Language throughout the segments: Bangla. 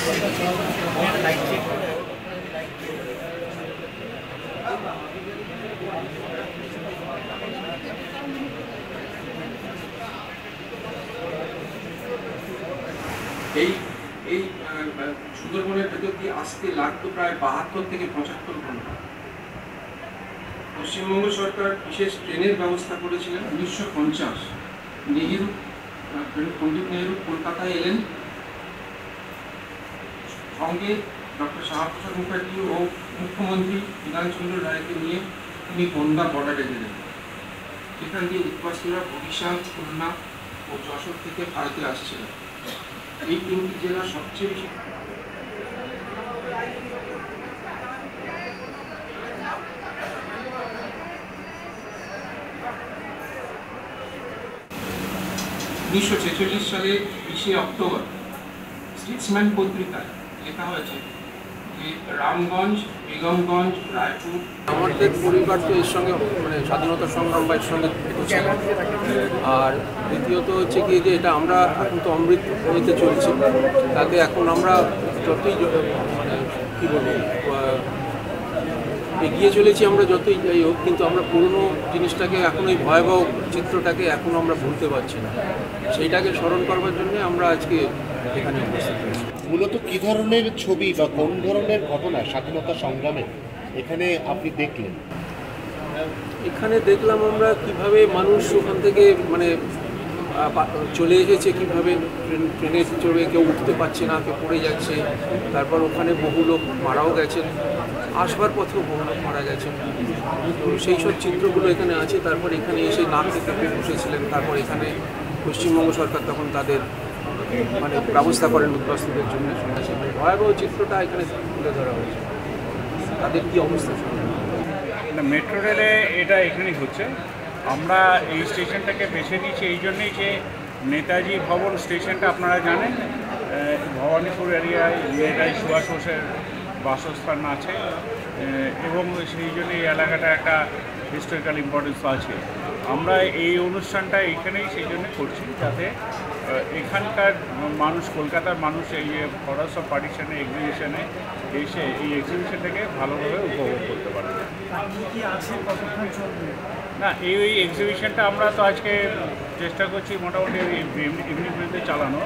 এই এই সুন্দরবনের ভেতর দিয়ে আসতে লাগতো প্রায় বাহাত্তর থেকে পঁচাত্তর ঘণ্টা। পশ্চিমবঙ্গ সরকার বিশেষ ট্রেনের ব্যবস্থা করেছিলেন উনিশশো পঞ্চাশ। নেহেরু পণ্ডিত নেহেরু কলকাতায় এলেন। সঙ্গে ডক্টর শ্যামাপ্রসাদ মুখার্জি ও মুখ্যমন্ত্রী বিধানচন্দ্র রায়কে নিয়ে তিনি গন্ডা বর্ডারে গেলেন। এখান দিয়ে উদ্বাস্তুরা বরিশাল খুলনা ও যশোর থেকে ভারতে আসছিলেন। এই তিনটি জেলা সবচেয়ে বেশি উনিশশো ছেচল্লিশ সালে বিশে অক্টোবর স্টেটসম্যান পত্রিকায় লেখা হয়েছে রামগঞ্জ আমাদের পরিবার তো এর সঙ্গে মানে স্বাধীনতা সংগ্রাম বা আর দ্বিতীয়ত হচ্ছে কি যে এটা আমরা এখন তো অমৃত হইতে চলছি। তাতে এখন আমরা যতই মানে কী বলব এগিয়ে চলেছি আমরা যতই যাই হোক, কিন্তু আমরা পুরনো জিনিসটাকে, এখন ওই ভয়াবহ চিত্রটাকে এখন আমরা ভুলতে পারছি না। সেইটাকে স্মরণ করবার জন্য আমরা আজকে এখানে উপস্থিত হয়েছি মূলত কি ধরনের ছবি বা কোন ধরনের ঘটনা স্বাধীনতা সংগ্রামে এখানে আপনি দেখলেন? এখানে দেখলাম আমরা কীভাবে মানুষ ওখান থেকে মানে চলে এসেছে কীভাবে ট্রেন ট্রেনে চড়ে কেউ উঠতে পারছে না কেউ পড়ে যাচ্ছে। তারপর ওখানে বহু লোক মারাও গেছেন আসবার পথেও বহু লোক মারা গেছেন। তো সেই সব চিত্রগুলো এখানে আছে। তারপর এখানে এসে নাক থেকে বসেছিলেন। তারপর এখানে পশ্চিমবঙ্গ সরকার তখন তাদের মানে ব্যবস্থা করেন উদ্বাস্তুদের জন্য মানে ভয়াবহ চিত্রটা এখানে তুলে ধরা হয়েছে। তাদের কী অবস্থা শুনে মেট্রো রেলে এটা এখানেই হচ্ছে। আমরা এই স্টেশনটাকে বেছে নিয়েছি এই জন্যেই যে নেতাজি ভবন স্টেশনটা আপনারা জানেন ভবানীপুর এরিয়ায় নেতাজি সুভাষ বোসের বাসস্থান আছে এবং সেই জন্য এই এলাকাটা একটা হিস্টোরিক্যাল ইম্পর্টেন্স আছে। আমরা এই অনুষ্ঠানটা এখানেই সেই জন্য করছি যাতে এখানকার মানুষ কলকাতার মানুষ এই যে ফরেস্ট অফ পার্টিশনে এক্সিবিশনে এসে এই এক্সিবিশনটাকে ভালোভাবে উপভোগ করতে পারে না এই ওই এক্সিবিশনটা আমরা তো আজকে চেষ্টা করছি মোটামুটি ইভিনিং পর্যন্ত চালানো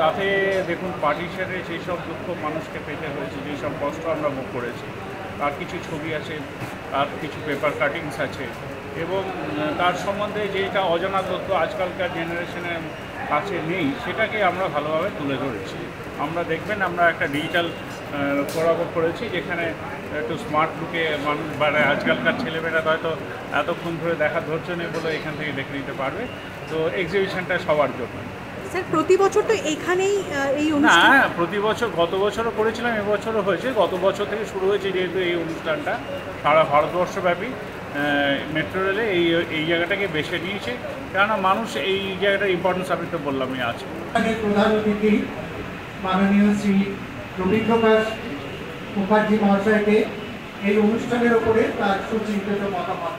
তাতে দেখুন পার্টিশনে যেই সব দুঃখ মানুষকে পেতে হয়েছে যেই সব কষ্ট আমরা ভোগ করেছি তার কিছু ছবি আছে, তার কিছু পেপার কাটিংস আছে এবং তার সম্বন্ধে যেটা অজানা তথ্য আজকালকার জেনারেশনের কাছে নেই, সেটাকে আমরা ভালোভাবে তুলে ধরেছি। আমরা দেখবেন আমরা একটা ডিজিটাল করাবো করেছি যেখানে একটু স্মার্ট লুকে মানুষ মানে আজকালকার ছেলেমেয়েরা হয়তো এতক্ষণ ধরে দেখা ধরছে বলে এখান থেকে দেখে নিতে পারবে। তো এক্সিবিশনটা সবার জন্য। স্যার প্রতি বছর তো এখানেই এই না প্রতি বছর গত বছরও করেছিলাম এবছরও হয়েছে। গত বছর থেকে শুরু হয়েছে যেহেতু এই অনুষ্ঠানটা। সারা ভারতবর্ষব্যাপী মেট্রো রেলে এই এই জায়গাটাকে বেছে নিয়েছে। কেননা মানুষ এই জায়গাটার ইম্পর্টেন্স আমি তো বললামই আছে প্রধান অতিথি মাননীয় শ্রী রবীন্দ্রনাথ মুখার্জি মহাশয়কে এই অনুষ্ঠানের ওপরে তার সুচিন্তিত মতামত